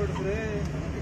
por frente.